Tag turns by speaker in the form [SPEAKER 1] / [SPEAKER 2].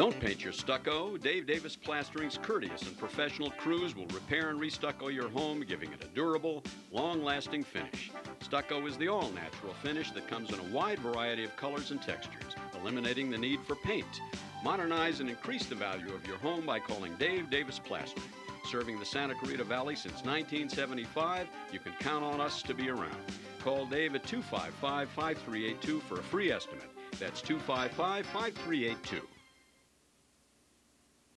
[SPEAKER 1] Don't paint your stucco. Dave Davis Plastering's courteous and professional crews will repair and restucco your home, giving it a durable, long lasting finish. Stucco is the all natural finish that comes in a wide variety of colors and textures, eliminating the need for paint. Modernize and increase the value of your home by calling Dave Davis Plastering. Serving the Santa Clarita Valley since 1975, you can count on us to be around. Call Dave at 255 5382 for a free estimate. That's 255 5382.